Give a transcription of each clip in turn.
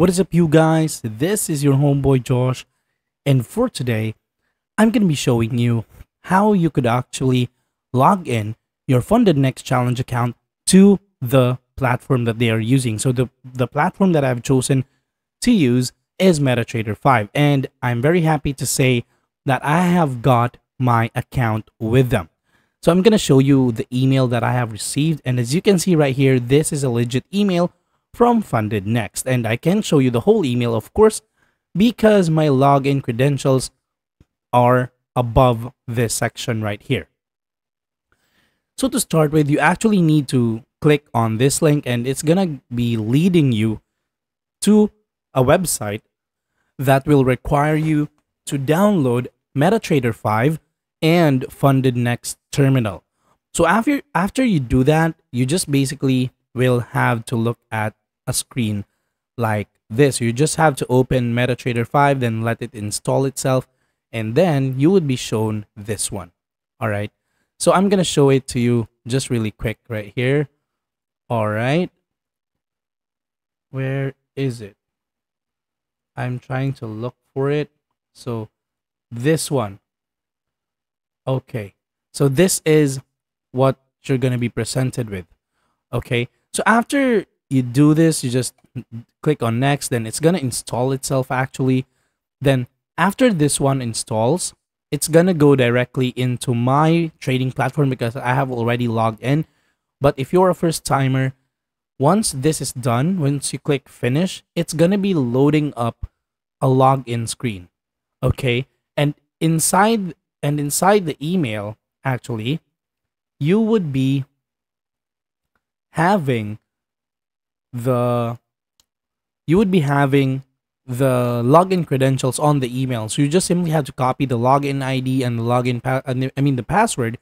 What is up you guys? This is your homeboy Josh and for today I'm going to be showing you how you could actually log in your FundedNext Challenge account to the platform that they are using. So the, the platform that I've chosen to use is MetaTrader 5 and I'm very happy to say that I have got my account with them. So I'm going to show you the email that I have received and as you can see right here this is a legit email from FundedNext. And I can show you the whole email, of course, because my login credentials are above this section right here. So to start with, you actually need to click on this link and it's gonna be leading you to a website that will require you to download MetaTrader 5 and FundedNext Terminal. So after after you do that, you just basically will have to look at a screen like this. You just have to open MetaTrader 5, then let it install itself, and then you would be shown this one. All right. So I'm going to show it to you just really quick right here. All right. Where is it? I'm trying to look for it. So this one. Okay. So this is what you're going to be presented with. Okay. So after you do this, you just click on next, then it's gonna install itself actually. Then after this one installs, it's gonna go directly into my trading platform because I have already logged in. But if you're a first timer, once this is done, once you click finish, it's gonna be loading up a login screen. Okay. And inside and inside the email, actually, you would be having the you would be having the login credentials on the email. So you just simply have to copy the login ID and the login uh, I mean the password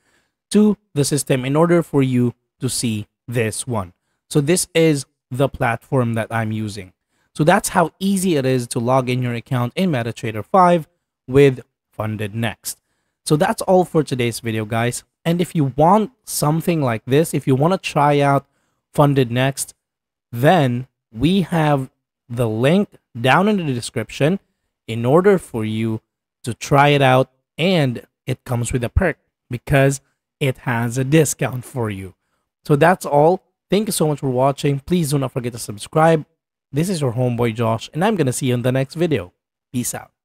to the system in order for you to see this one. So this is the platform that I'm using. So that's how easy it is to log in your account in MetaTrader 5 with FundedNext. So that's all for today's video, guys. And if you want something like this, if you want to try out FundedNext, then we have the link down in the description in order for you to try it out and it comes with a perk because it has a discount for you. So that's all. Thank you so much for watching. Please do not forget to subscribe. This is your homeboy Josh and I'm going to see you in the next video. Peace out.